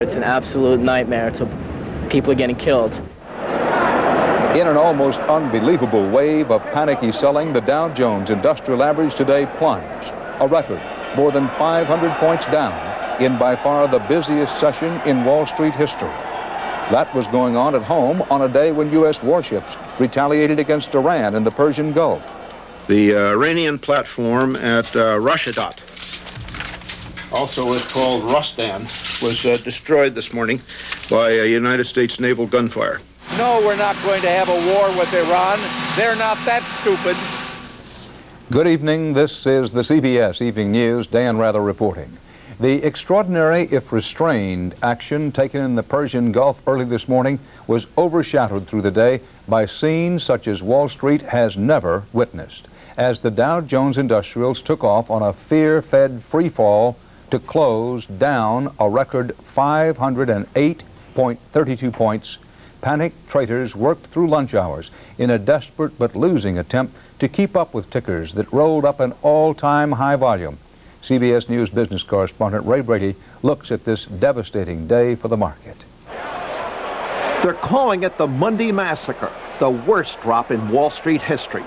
It's an absolute nightmare. So people are getting killed. In an almost unbelievable wave of panicky selling, the Dow Jones Industrial Average today plunged, a record more than 500 points down in by far the busiest session in Wall Street history. That was going on at home on a day when U.S. warships retaliated against Iran in the Persian Gulf. The uh, Iranian platform at uh, Rashidat, also is called Rostam, was uh, destroyed this morning by United States naval gunfire. No, we're not going to have a war with Iran. They're not that stupid. Good evening. This is the CBS Evening News. Dan Rather reporting. The extraordinary, if restrained, action taken in the Persian Gulf early this morning was overshadowed through the day by scenes such as Wall Street has never witnessed, as the Dow Jones Industrials took off on a fear-fed free fall to close down a record 508.32 points. Panicked traders worked through lunch hours in a desperate but losing attempt to keep up with tickers that rolled up an all-time high volume. CBS News business correspondent Ray Brady looks at this devastating day for the market. They're calling it the Monday Massacre, the worst drop in Wall Street history.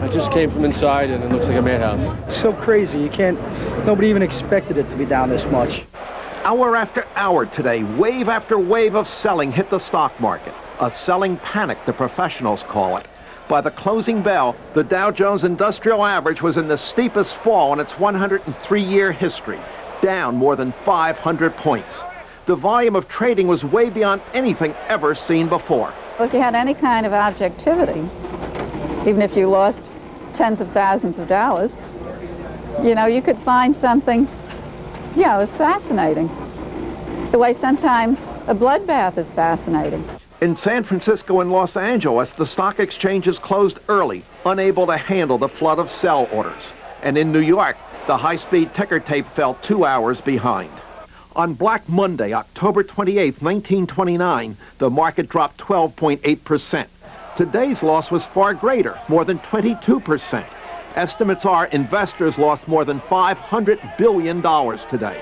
I just came from inside and it looks like a madhouse. It's so crazy. You can't, nobody even expected it to be down this much. Hour after hour today, wave after wave of selling hit the stock market. A selling panic, the professionals call it. By the closing bell, the Dow Jones Industrial Average was in the steepest fall in its 103-year history, down more than 500 points. The volume of trading was way beyond anything ever seen before. Well, if you had any kind of objectivity, even if you lost tens of thousands of dollars, you know, you could find something, yeah, it was fascinating. The way sometimes a bloodbath is fascinating. In San Francisco and Los Angeles, the stock exchanges closed early, unable to handle the flood of sell orders. And in New York, the high-speed ticker tape fell two hours behind. On Black Monday, October 28, 1929, the market dropped 12.8%. Today's loss was far greater, more than 22%. Estimates are investors lost more than $500 billion today.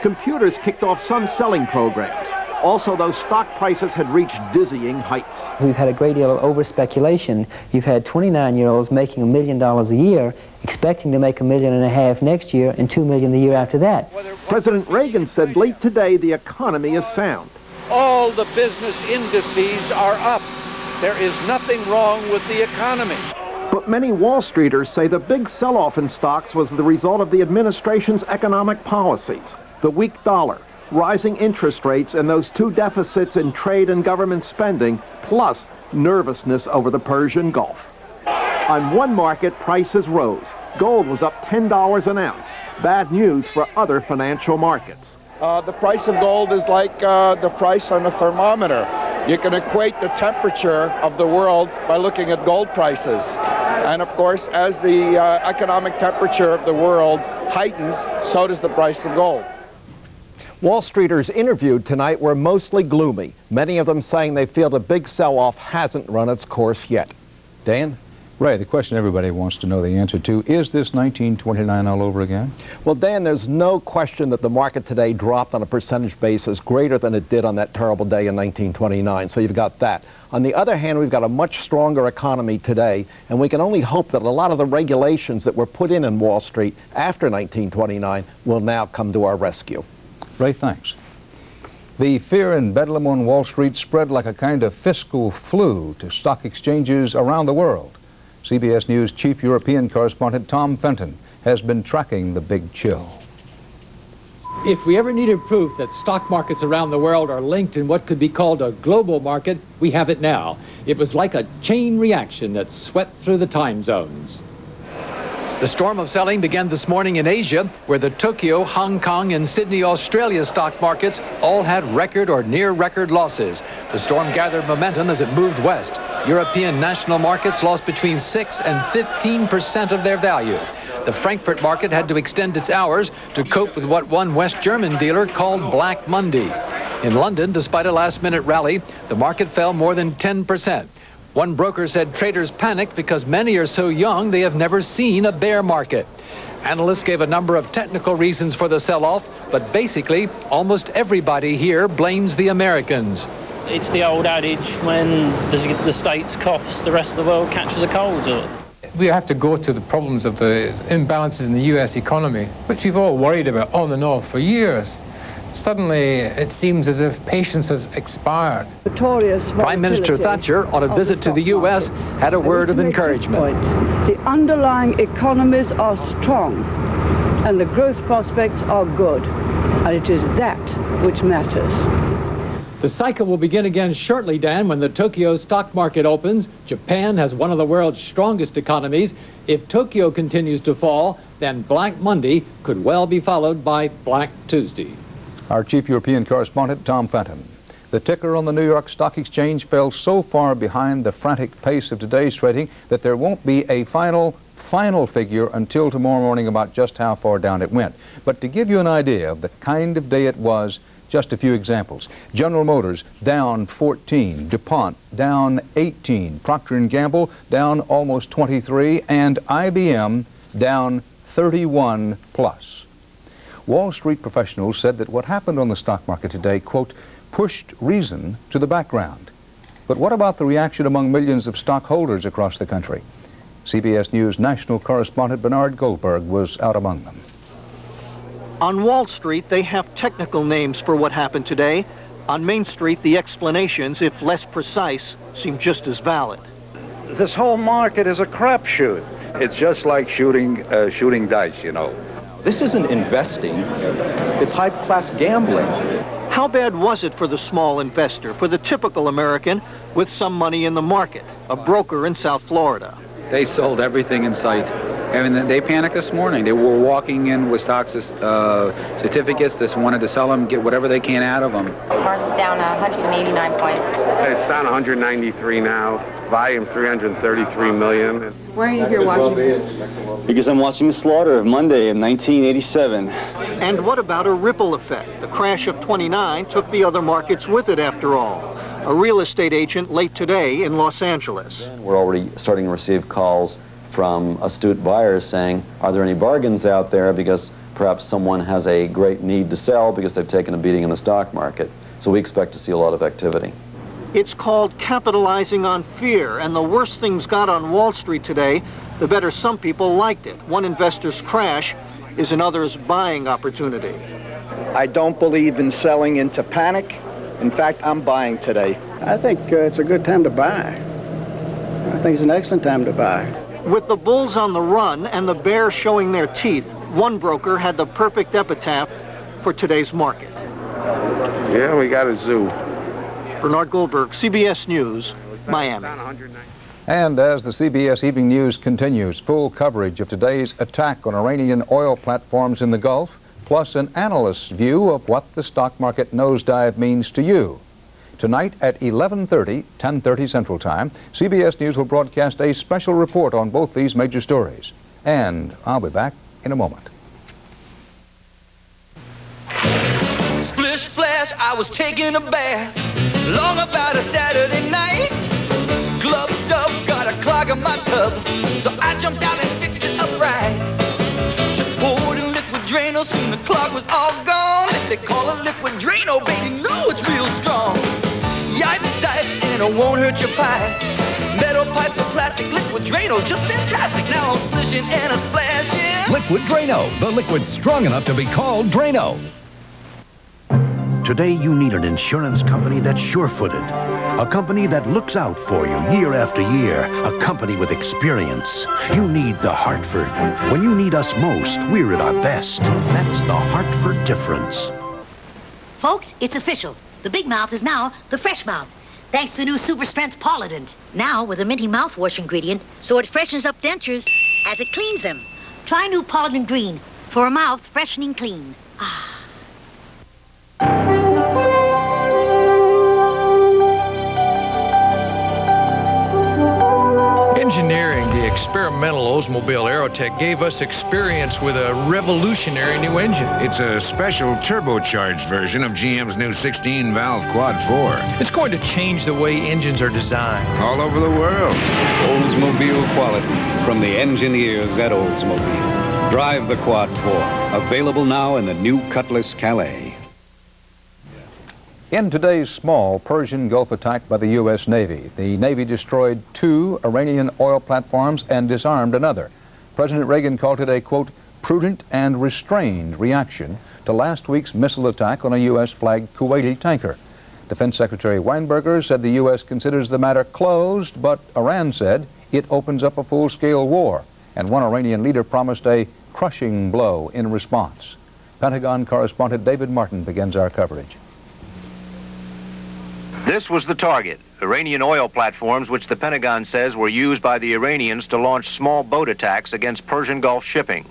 Computers kicked off some selling programs. Also, those stock prices had reached dizzying heights. We've had a great deal of over-speculation. You've had 29-year-olds making a million dollars a year, expecting to make a million and a half next year and two million the year after that. President Reagan said late today the economy is sound. All the business indices are up. There is nothing wrong with the economy. But many Wall Streeters say the big sell-off in stocks was the result of the administration's economic policies, the weak dollar, rising interest rates, and those two deficits in trade and government spending, plus nervousness over the Persian Gulf. On one market, prices rose. Gold was up $10 an ounce. Bad news for other financial markets. Uh, the price of gold is like uh, the price on a thermometer. You can equate the temperature of the world by looking at gold prices. And of course, as the uh, economic temperature of the world heightens, so does the price of gold. Wall Streeters interviewed tonight were mostly gloomy, many of them saying they feel the big sell-off hasn't run its course yet. Dan? Ray, the question everybody wants to know the answer to, is this 1929 all over again? Well, Dan, there's no question that the market today dropped on a percentage basis greater than it did on that terrible day in 1929, so you've got that. On the other hand, we've got a much stronger economy today, and we can only hope that a lot of the regulations that were put in in Wall Street after 1929 will now come to our rescue. Ray, thanks. The fear and bedlam on Wall Street spread like a kind of fiscal flu to stock exchanges around the world. CBS News chief European correspondent Tom Fenton has been tracking the big chill. If we ever needed proof that stock markets around the world are linked in what could be called a global market, we have it now. It was like a chain reaction that swept through the time zones. The storm of selling began this morning in Asia, where the Tokyo, Hong Kong, and Sydney, Australia stock markets all had record or near record losses. The storm gathered momentum as it moved west. European national markets lost between 6 and 15 percent of their value. The Frankfurt market had to extend its hours to cope with what one West German dealer called Black Monday. In London, despite a last-minute rally, the market fell more than 10 percent. One broker said traders panicked because many are so young they have never seen a bear market. Analysts gave a number of technical reasons for the sell-off, but basically, almost everybody here blames the Americans. It's the old adage, when the, the States coughs, the rest of the world catches a cold. We have to go to the problems of the imbalances in the U.S. economy, which we've all worried about on and off for years. Suddenly, it seems as if patience has expired. Prime Minister Thatcher, on a visit to the U.S., had a word of encouragement. The underlying economies are strong and the growth prospects are good. And it is that which matters. The cycle will begin again shortly, Dan, when the Tokyo stock market opens. Japan has one of the world's strongest economies. If Tokyo continues to fall, then Black Monday could well be followed by Black Tuesday. Our chief European correspondent, Tom Fenton. The ticker on the New York Stock Exchange fell so far behind the frantic pace of today's trading that there won't be a final, final figure until tomorrow morning about just how far down it went. But to give you an idea of the kind of day it was, just a few examples. General Motors down 14, DuPont down 18, Procter & Gamble down almost 23, and IBM down 31 plus. Wall Street professionals said that what happened on the stock market today, quote, pushed reason to the background. But what about the reaction among millions of stockholders across the country? CBS News national correspondent Bernard Goldberg was out among them. On Wall Street, they have technical names for what happened today. On Main Street, the explanations, if less precise, seem just as valid. This whole market is a crapshoot. It's just like shooting, uh, shooting dice, you know. This isn't investing. It's high-class gambling. How bad was it for the small investor, for the typical American with some money in the market, a broker in South Florida? They sold everything in sight. I mean, they panicked this morning. They were walking in with stocks uh, certificates. Just wanted to sell them, get whatever they can out of them. Mark's down 189 points. It's down 193 now. Volume 333 million. Why are you here watching this? Because I'm watching the slaughter of Monday in 1987. And what about a ripple effect? The crash of 29 took the other markets with it after all. A real estate agent late today in Los Angeles. We're already starting to receive calls from astute buyers saying, are there any bargains out there because perhaps someone has a great need to sell because they've taken a beating in the stock market. So we expect to see a lot of activity. It's called capitalizing on fear, and the worse things got on Wall Street today, the better some people liked it. One investor's crash is another's buying opportunity. I don't believe in selling into panic. In fact, I'm buying today. I think uh, it's a good time to buy. I think it's an excellent time to buy. With the bulls on the run and the bears showing their teeth, one broker had the perfect epitaph for today's market. Yeah, we got a zoo. Bernard Goldberg, CBS News, Miami. And as the CBS Evening News continues, full coverage of today's attack on Iranian oil platforms in the Gulf, plus an analyst's view of what the stock market nosedive means to you. Tonight at 11.30, 10.30 Central Time, CBS News will broadcast a special report on both these major stories. And I'll be back in a moment. Splish splash, I was taking a bath. Long about a Saturday night. Gloved up, got a clog in my tub. So I jumped out and fixed it up right. Just poured in liquid Drano, oh, soon the clog was all gone. If they call it liquid Drano, oh, baby, know it's real strong. Yipe sites and it won't hurt your pipe. Metal pipes or plastic liquid Drano's oh, just fantastic. Now I'm splishing and I'm splashing. Liquid Drano, the liquid strong enough to be called Drano. Today, you need an insurance company that's sure-footed. A company that looks out for you year after year. A company with experience. You need the Hartford. When you need us most, we're at our best. That's the Hartford difference. Folks, it's official. The Big Mouth is now the Fresh Mouth. Thanks to new Super Strength Polident. Now with a minty mouthwash ingredient, so it freshens up dentures as it cleans them. Try new Polident Green for a mouth freshening clean. Experimental Oldsmobile Aerotech gave us experience with a revolutionary new engine. It's a special turbocharged version of GM's new 16-valve Quad 4. It's going to change the way engines are designed. All over the world. Oldsmobile quality from the engineers at Oldsmobile. Drive the Quad 4. Available now in the new Cutlass Calais. In today's small Persian Gulf attack by the U.S. Navy, the Navy destroyed two Iranian oil platforms and disarmed another. President Reagan called it a, quote, prudent and restrained reaction to last week's missile attack on a U.S.-flagged Kuwaiti tanker. Defense Secretary Weinberger said the U.S. considers the matter closed, but Iran said it opens up a full-scale war, and one Iranian leader promised a crushing blow in response. Pentagon correspondent David Martin begins our coverage. This was the target, Iranian oil platforms which the Pentagon says were used by the Iranians to launch small boat attacks against Persian Gulf shipping.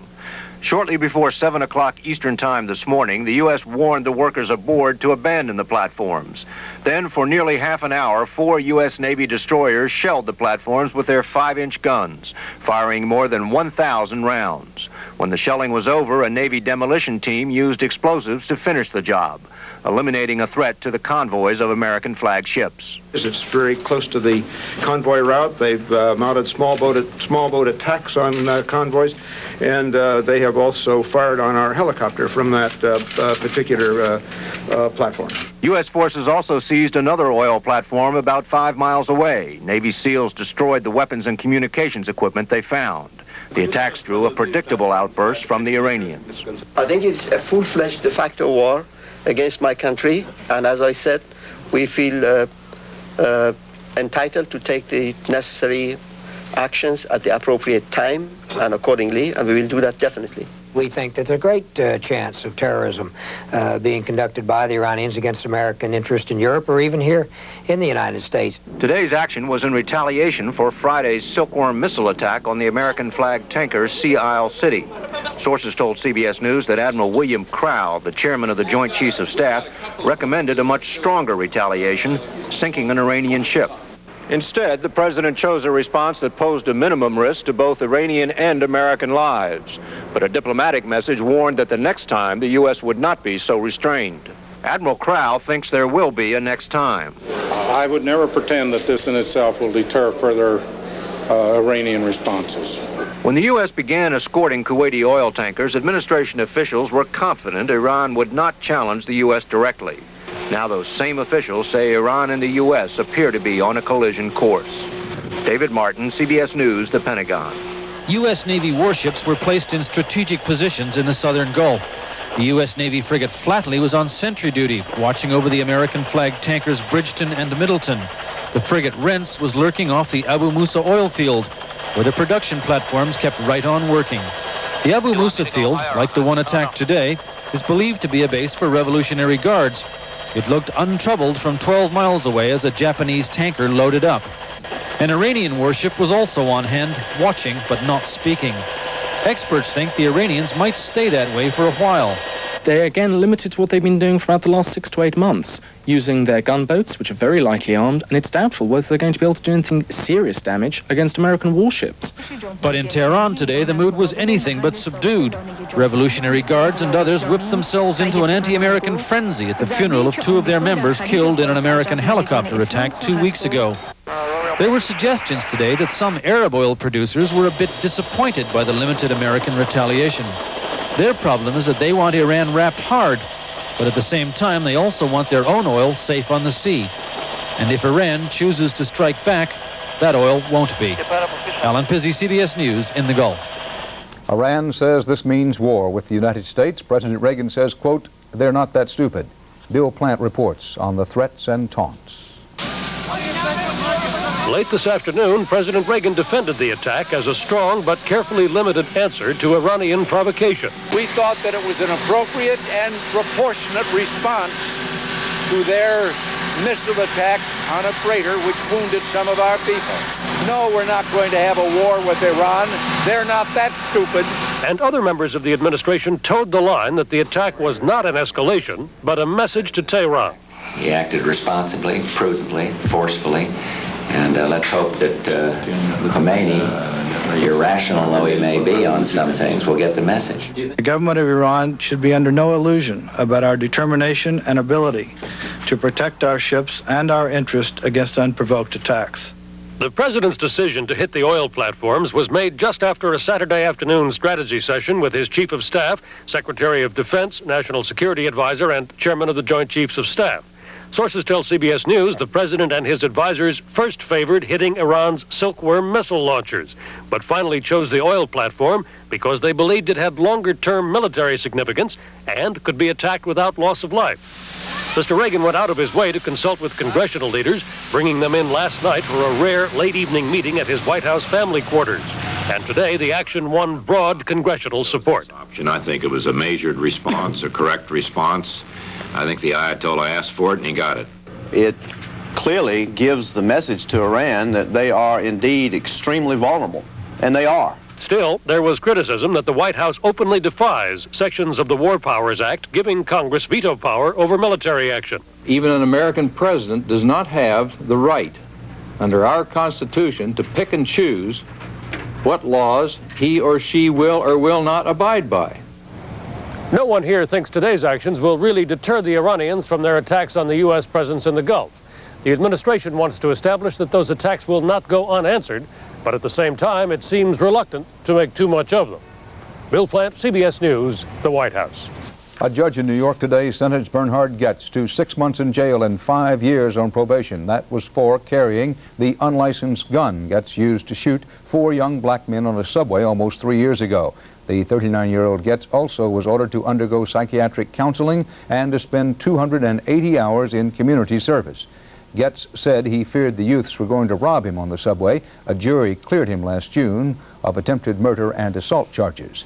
Shortly before 7 o'clock Eastern Time this morning, the U.S. warned the workers aboard to abandon the platforms. Then, for nearly half an hour, four U.S. Navy destroyers shelled the platforms with their 5-inch guns, firing more than 1,000 rounds. When the shelling was over, a Navy demolition team used explosives to finish the job eliminating a threat to the convoys of American flag ships. It's very close to the convoy route. They've uh, mounted small boat small boat attacks on uh, convoys, and uh, they have also fired on our helicopter from that uh, uh, particular uh, platform. U.S. forces also seized another oil platform about five miles away. Navy SEALs destroyed the weapons and communications equipment they found. The attacks drew a predictable outburst from the Iranians. I think it's a full-fledged de facto war against my country. And as I said, we feel uh, uh, entitled to take the necessary actions at the appropriate time and accordingly, and we will do that definitely. We think that there's a great uh, chance of terrorism uh, being conducted by the Iranians against American interest in Europe or even here in the United States. Today's action was in retaliation for Friday's Silkworm missile attack on the American flag tanker Sea Isle City. Sources told CBS News that Admiral William Crowe, the chairman of the Joint Chiefs of Staff, recommended a much stronger retaliation, sinking an Iranian ship. Instead, the president chose a response that posed a minimum risk to both Iranian and American lives. But a diplomatic message warned that the next time the U.S. would not be so restrained. Admiral Crowe thinks there will be a next time. I would never pretend that this in itself will deter further uh, Iranian responses. When the U.S. began escorting Kuwaiti oil tankers, administration officials were confident Iran would not challenge the U.S. directly. Now those same officials say Iran and the U.S. appear to be on a collision course. David Martin, CBS News, the Pentagon. U.S. Navy warships were placed in strategic positions in the southern Gulf. The U.S. Navy frigate Flatley was on sentry duty, watching over the American flag tankers Bridgeton and Middletown. The frigate Rentz was lurking off the Abu Musa oil field, where the production platforms kept right on working. The Abu Musa field, like the one attacked today, is believed to be a base for Revolutionary Guards, it looked untroubled from 12 miles away as a Japanese tanker loaded up. An Iranian warship was also on hand, watching but not speaking. Experts think the Iranians might stay that way for a while they're again limited to what they've been doing throughout the last six to eight months, using their gunboats, which are very lightly armed, and it's doubtful whether they're going to be able to do anything serious damage against American warships. But in Tehran today, the mood was anything but subdued. Revolutionary Guards and others whipped themselves into an anti-American frenzy at the funeral of two of their members killed in an American helicopter attack two weeks ago. There were suggestions today that some Arab oil producers were a bit disappointed by the limited American retaliation. Their problem is that they want Iran rapped hard, but at the same time, they also want their own oil safe on the sea. And if Iran chooses to strike back, that oil won't be. Allen Pizzey, CBS News in the Gulf. Iran says this means war with the United States. President Reagan says, quote, they're not that stupid. Bill Plante reports on the threats and taunts. Late this afternoon, President Reagan defended the attack as a strong but carefully limited answer to Iranian provocation. We thought that it was an appropriate and proportionate response to their missile attack on a freighter which wounded some of our people. No, we're not going to have a war with Iran. They're not that stupid. And other members of the administration toed the line that the attack was not an escalation, but a message to Tehran. He acted responsibly, prudently, forcefully, and uh, let's hope that uh, Khomeini, irrational though he may be on some things, will get the message. The government of Iran should be under no illusion about our determination and ability to protect our ships and our interest against unprovoked attacks. The president's decision to hit the oil platforms was made just after a Saturday afternoon strategy session with his chief of staff, Secretary of Defense, National Security Advisor, and Chairman of the Joint Chiefs of Staff. Sources tell CBS News the president and his advisors first favored hitting Iran's Silkworm missile launchers, but finally chose the oil platform because they believed it had longer term military significance and could be attacked without loss of life. Mr. Reagan went out of his way to consult with congressional leaders, bringing them in last night for a rare late evening meeting at his White House family quarters. And today, the action won broad congressional support. And I think it was a measured response, a correct response. I think the Ayatollah asked for it and he got it. It clearly gives the message to Iran that they are indeed extremely vulnerable, and they are. Still, there was criticism that the White House openly defies sections of the War Powers Act giving Congress veto power over military action. Even an American president does not have the right under our Constitution to pick and choose what laws he or she will or will not abide by. No one here thinks today's actions will really deter the Iranians from their attacks on the U.S. presence in the Gulf. The administration wants to establish that those attacks will not go unanswered but at the same time, it seems reluctant to make too much of them. Bill Plante, CBS News, the White House. A judge in New York today sentenced Bernhard Goetz to six months in jail and five years on probation. That was for carrying the unlicensed gun Goetz used to shoot four young black men on a subway almost three years ago. The 39-year-old Goetz also was ordered to undergo psychiatric counseling and to spend 280 hours in community service. Goetz said he feared the youths were going to rob him on the subway. A jury cleared him last June of attempted murder and assault charges.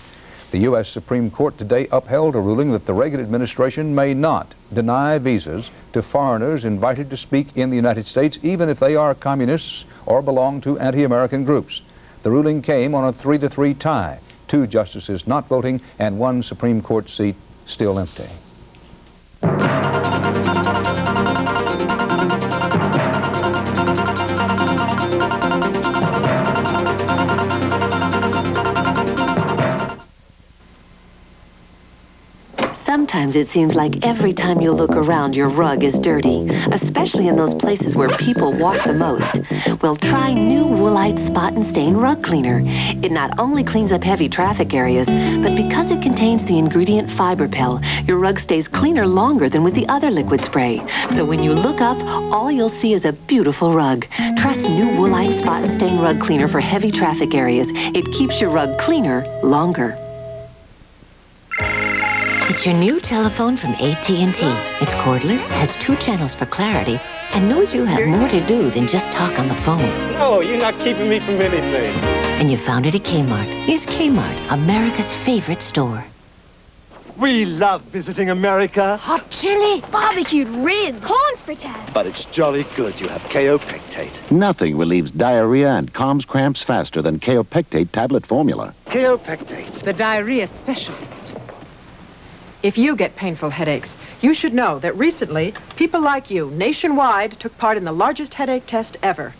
The U.S. Supreme Court today upheld a ruling that the Reagan administration may not deny visas to foreigners invited to speak in the United States, even if they are communists or belong to anti-American groups. The ruling came on a three-to-three 3 tie, two justices not voting and one Supreme Court seat still empty. Sometimes it seems like every time you look around, your rug is dirty, especially in those places where people walk the most. Well, try new Woolite Spot and Stain Rug Cleaner. It not only cleans up heavy traffic areas, but because it contains the ingredient Fiberpel, your rug stays cleaner longer than with the other liquid spray. So when you look up, all you'll see is a beautiful rug. Trust new Woolite Spot and Stain Rug Cleaner for heavy traffic areas. It keeps your rug cleaner longer. It's your new telephone from AT&T. It's cordless, has two channels for clarity, and knows you have more to do than just talk on the phone. No, you're not keeping me from anything. And you found it at Kmart. Yes, Kmart, America's favorite store. We love visiting America. Hot chili, barbecued ribs, corn fritters. But it's jolly good you have kaopectate. Nothing relieves diarrhea and calms cramps faster than kaopectate tablet formula. Kaopectate. The diarrhea specialist. If you get painful headaches, you should know that recently, people like you nationwide took part in the largest headache test ever.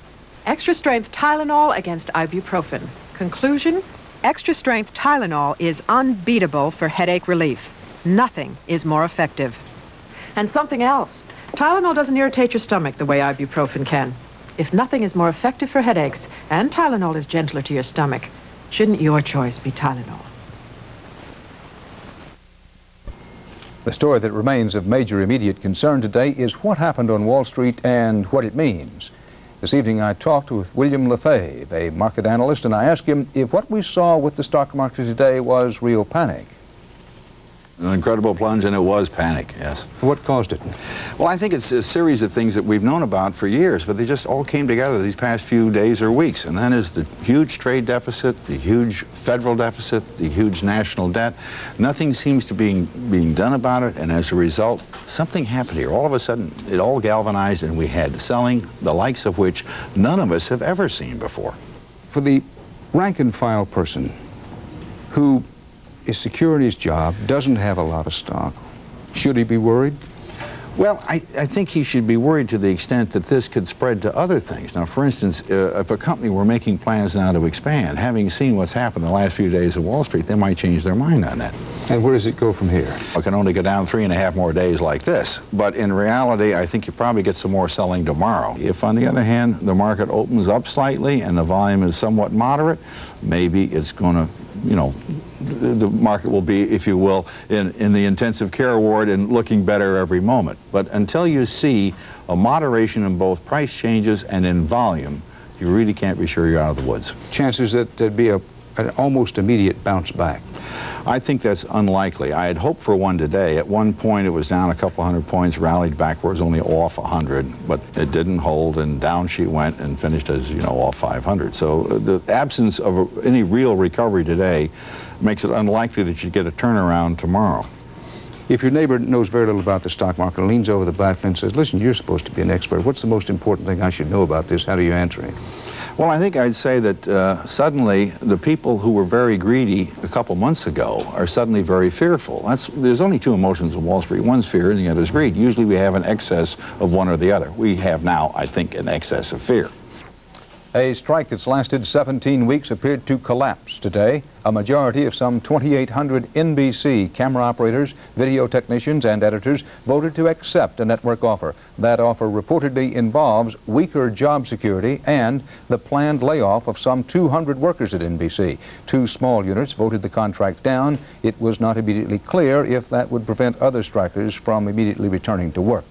Extra strength Tylenol against ibuprofen. Conclusion? Extra strength Tylenol is unbeatable for headache relief. Nothing is more effective. And something else. Tylenol doesn't irritate your stomach the way ibuprofen can. If nothing is more effective for headaches and Tylenol is gentler to your stomach, shouldn't your choice be Tylenol? The story that remains of major immediate concern today is what happened on Wall Street and what it means. This evening I talked with William LeFevre, a market analyst, and I asked him if what we saw with the stock market today was real panic. An incredible plunge, and it was panic, yes. What caused it? Well, I think it's a series of things that we've known about for years, but they just all came together these past few days or weeks. And that is the huge trade deficit, the huge federal deficit, the huge national debt. Nothing seems to be being done about it, and as a result, something happened here. All of a sudden, it all galvanized, and we had selling, the likes of which none of us have ever seen before. For the rank and file person who is secure in his job, doesn't have a lot of stock. Should he be worried? Well, I, I think he should be worried to the extent that this could spread to other things. Now, for instance, uh, if a company were making plans now to expand, having seen what's happened the last few days of Wall Street, they might change their mind on that. And where does it go from here? It can only go down three and a half more days like this. But in reality, I think you probably get some more selling tomorrow. If, on the other hand, the market opens up slightly and the volume is somewhat moderate, maybe it's going to, you know, the market will be, if you will, in, in the intensive care ward and looking better every moment. But until you see a moderation in both price changes and in volume, you really can't be sure you're out of the woods. Chances that there'd be a, an almost immediate bounce back. I think that's unlikely. I had hoped for one today. At one point, it was down a couple hundred points, rallied backwards, only off 100, but it didn't hold, and down she went and finished as, you know, off 500. So uh, the absence of any real recovery today makes it unlikely that you get a turnaround tomorrow. If your neighbor knows very little about the stock market, leans over the back fence and says, listen, you're supposed to be an expert. What's the most important thing I should know about this? How do you answer it? Well, I think I'd say that uh, suddenly the people who were very greedy a couple months ago are suddenly very fearful. That's, there's only two emotions in Wall Street. One's fear and the other's greed. Usually we have an excess of one or the other. We have now, I think, an excess of fear. A strike that's lasted 17 weeks appeared to collapse today. A majority of some 2,800 NBC camera operators, video technicians, and editors voted to accept a network offer. That offer reportedly involves weaker job security and the planned layoff of some 200 workers at NBC. Two small units voted the contract down. It was not immediately clear if that would prevent other strikers from immediately returning to work.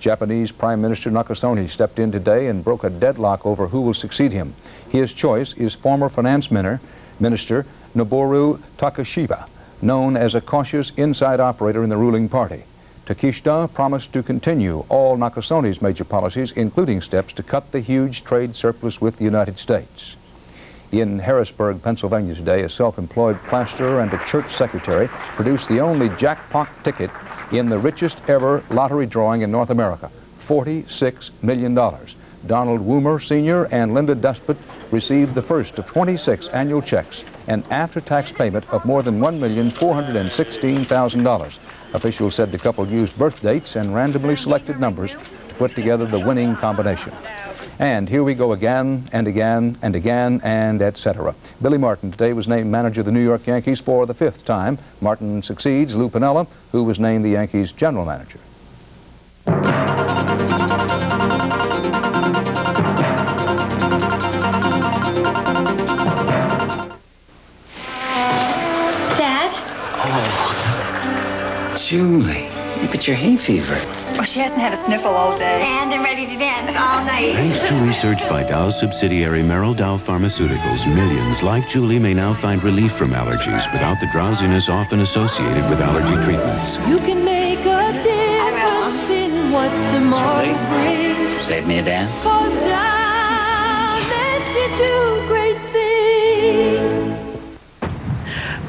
Japanese Prime Minister Nakasone stepped in today and broke a deadlock over who will succeed him. His choice is former finance minister Noboru Takeshita, known as a cautious inside operator in the ruling party. Takeshita promised to continue all Nakasone's major policies, including steps to cut the huge trade surplus with the United States. In Harrisburg, Pennsylvania today, a self-employed plasterer and a church secretary produced the only jackpot ticket in the richest ever lottery drawing in North America, $46 million. Donald Woomer Sr. and Linda Dustbutt received the first of 26 annual checks, an after-tax payment of more than $1,416,000. Officials said the couple used birth dates and randomly selected numbers to put together the winning combination. And here we go again and again and again and etc. Billy Martin today was named manager of the New York Yankees for the fifth time. Martin succeeds Lou Piniella, who was named the Yankees general manager. Dad? Oh, Julie, but your hay fever. Well, she hasn't had a sniffle all day. And I'm ready to dance all night. Thanks to research by Dow subsidiary Merrell Dow Pharmaceuticals, millions like Julie may now find relief from allergies without the drowsiness often associated with allergy treatments. You can make a difference in what tomorrow brings. Save me a dance. Cause Dow lets you do great things.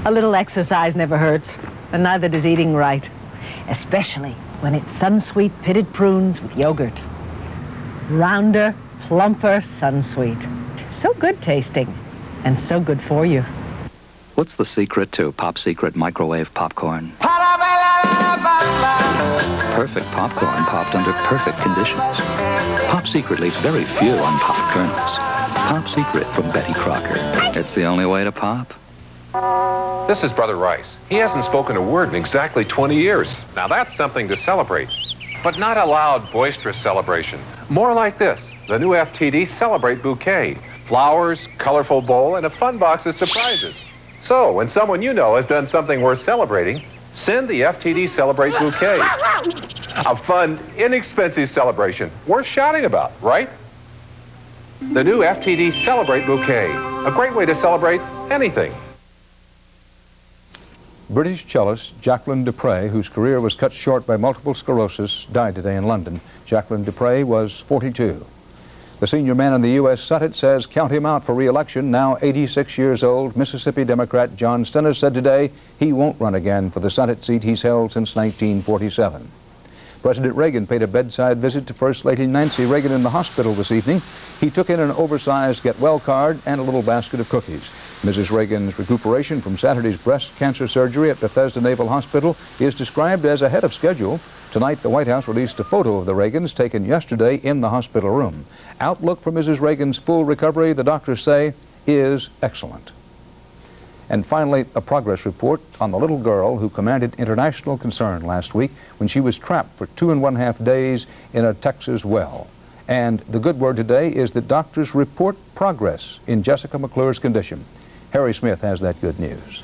A little exercise never hurts, and neither does eating right, especially when it's Sunsweet pitted prunes with yogurt. Rounder, plumper Sunsweet. So good tasting, and so good for you. What's the secret to Pop Secret microwave popcorn? Perfect popcorn popped under perfect conditions. Pop Secret leaves very few unpopped kernels. Pop Secret from Betty Crocker. It's the only way to pop. This is Brother Rice. He hasn't spoken a word in exactly 20 years. Now that's something to celebrate. But not a loud, boisterous celebration. More like this, the new FTD Celebrate Bouquet. Flowers, colorful bowl, and a fun box of surprises. So, when someone you know has done something worth celebrating, send the FTD Celebrate Bouquet. A fun, inexpensive celebration worth shouting about, right? The new FTD Celebrate Bouquet. A great way to celebrate anything. British cellist Jacqueline du Pré, whose career was cut short by multiple sclerosis, died today in London. Jacqueline du Pré was 42. The senior man in the U.S. Senate says count him out for re-election. Now 86 years old, Mississippi Democrat John Stennis said today he won't run again for the Senate seat he's held since 1947. President Reagan paid a bedside visit to First Lady Nancy Reagan in the hospital this evening. He took in an oversized get well card and a little basket of cookies. Mrs. Reagan's recuperation from Saturday's breast cancer surgery at Bethesda Naval Hospital is described as ahead of schedule. Tonight, the White House released a photo of the Reagans taken yesterday in the hospital room. Outlook for Mrs. Reagan's full recovery, the doctors say, is excellent. And finally, a progress report on the little girl who commanded international concern last week when she was trapped for two and one half days in a Texas well. And the good word today is that doctors report progress in Jessica McClure's condition. Harry Smith has that good news.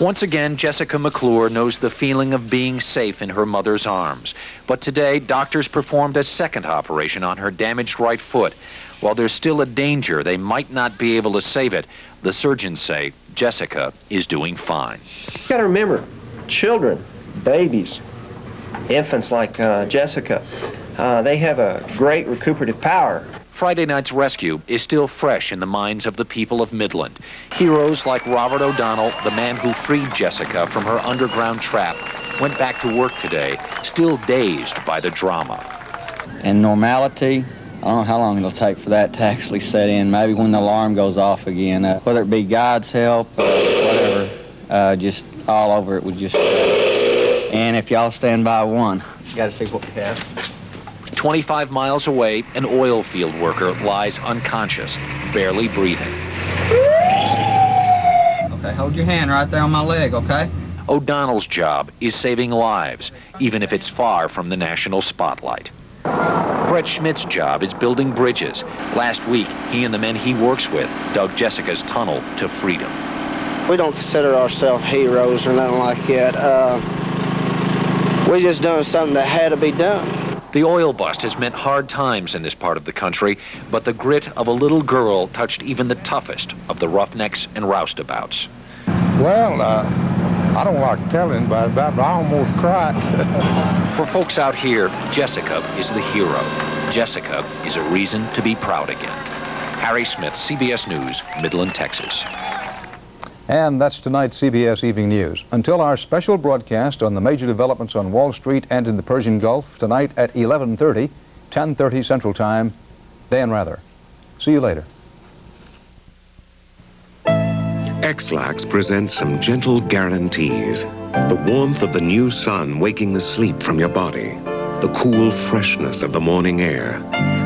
Once again, Jessica McClure knows the feeling of being safe in her mother's arms. But today, doctors performed a second operation on her damaged right foot. While there's still a danger they might not be able to save it, the surgeons say Jessica is doing fine. You gotta remember, children, babies, infants like uh, Jessica, uh, they have a great recuperative power. Friday night's rescue is still fresh in the minds of the people of Midland. Heroes like Robert O'Donnell, the man who freed Jessica from her underground trap, went back to work today, still dazed by the drama. In normality, I don't know how long it'll take for that to actually set in. Maybe when the alarm goes off again, uh, whether it be God's help or whatever, uh, just all over it would just. And if y'all stand by one, you got to see what we have. 25 miles away, an oil field worker lies unconscious, barely breathing. Okay, hold your hand right there on my leg, okay? O'Donnell's job is saving lives, even if it's far from the national spotlight. Brett Schmidt's job is building bridges. Last week, he and the men he works with dug Jessica's tunnel to freedom. We don't consider ourselves heroes or nothing like that. Uh, we just done something that had to be done. The oil bust has meant hard times in this part of the country, but the grit of a little girl touched even the toughest of the roughnecks and roustabouts. Well, uh, I don't like telling about that, but I almost cried. For folks out here, Jessica is the hero. Jessica is a reason to be proud again. Harry Smith, CBS News, Midland, Texas. And that's tonight's CBS Evening News. Until our special broadcast on the major developments on Wall Street and in the Persian Gulf tonight at 11:30, 10:30 Central Time, Dan Rather. See you later. X-Lax presents some gentle guarantees. The warmth of the new sun waking the sleep from your body. The cool freshness of the morning air.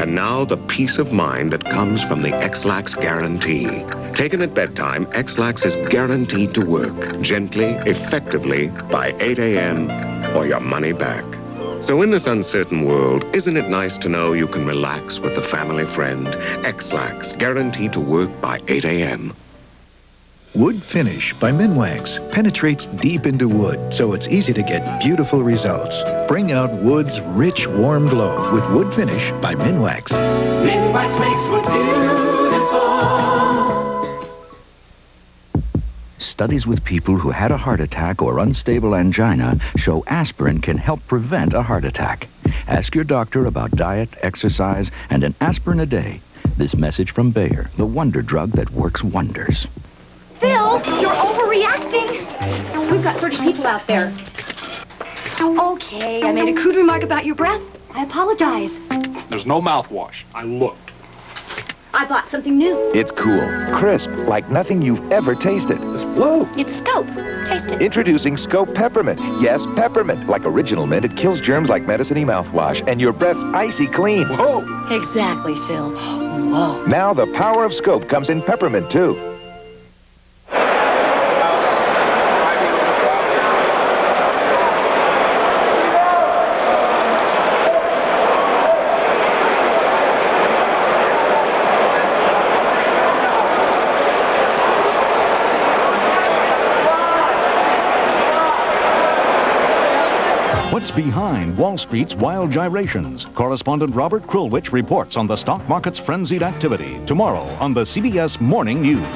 And now the peace of mind that comes from the X-Lax guarantee. Taken at bedtime, X-Lax is guaranteed to work gently, effectively, by 8 a.m. or your money back. So in this uncertain world, isn't it nice to know you can relax with a family friend? X-Lax, guaranteed to work by 8 a.m. Wood Finish by Minwax penetrates deep into wood, so it's easy to get beautiful results. Bring out wood's rich, warm glow with Wood Finish by Minwax. Minwax makes wood beautiful. Studies with people who had a heart attack or unstable angina show aspirin can help prevent a heart attack. Ask your doctor about diet, exercise, and an aspirin a day. This message from Bayer, the wonder drug that works wonders. Phil, you're overreacting. We've got 30 people out there. Okay, I made a crude remark about your breath. I apologize. There's no mouthwash. I looked. I bought something new. It's cool, crisp, like nothing you've ever tasted. Whoa! It's Scope. Taste it. Introducing Scope Peppermint. Yes, peppermint. Like original mint, it kills germs like medicine-y mouthwash, and your breath's icy clean. Whoa! Exactly, Phil. Whoa. Now the power of Scope comes in peppermint, too. What's behind Wall Street's wild gyrations? Correspondent Robert Krulwich reports on the stock market's frenzied activity tomorrow on the CBS Morning News.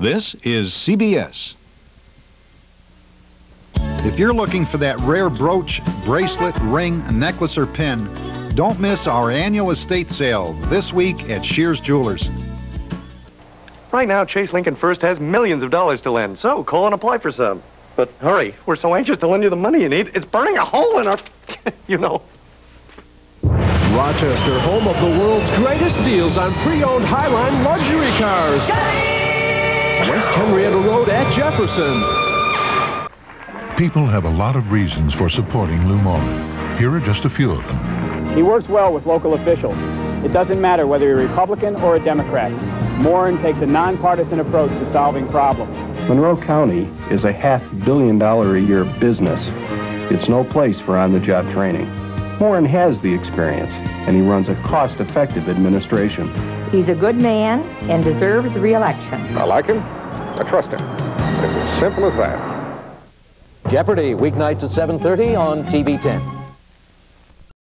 This is CBS. If you're looking for that rare brooch, bracelet, ring, necklace, or pin, don't miss our annual estate sale this week at Shears Jewelers. Right now, Chase Lincoln First has millions of dollars to lend, so call and apply for some. But hurry, we're so anxious to lend you the money you need, it's burning a hole in our, you know. Rochester, home of the world's greatest deals on pre-owned Highline luxury cars. West Henrietta Road at Jefferson. People have a lot of reasons for supporting Lou Morin. Here are just a few of them. He works well with local officials. It doesn't matter whether you're a Republican or a Democrat. Morin takes a nonpartisan approach to solving problems. Monroe County is a half billion dollar a year business. It's no place for on-the-job training. Warren has the experience, and he runs a cost-effective administration. He's a good man and deserves re-election. I like him. I trust him. It's as simple as that. Jeopardy, weeknights at 7.30 on TV 10.